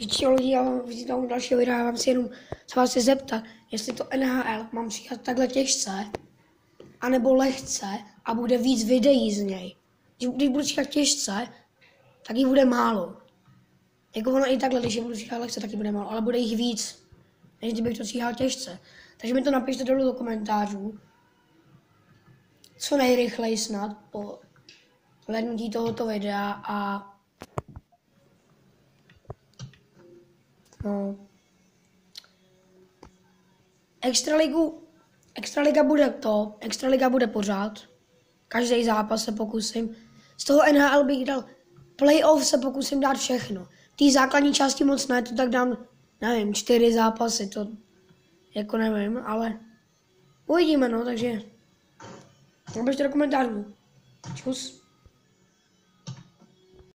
Ještě lidi, vám vidíte tam dalšího videa, já vám si jenom se vás zeptat, jestli to NHL mám přijat takhle těžce, anebo lehce a bude víc videí z něj. Když, když budu říkat těžce, tak jich bude málo. Jako ono i takhle, když je budu říkat lehce, tak jich bude málo, ale bude jich víc, než kdybych to říkal těžce. Takže mi to napište dolů do komentářů. Co nejrychleji snad po hlednutí tohoto videa a no, Extraligu, Extraliga bude to, Extraliga bude pořád. Každý zápas se pokusím. Z toho NHL bych dal, playoff se pokusím dát všechno. Té základní části moc ne, to tak dám, nevím, čtyři zápasy, to jako nevím, ale uvidíme, no, takže napište do komentářů. Čus.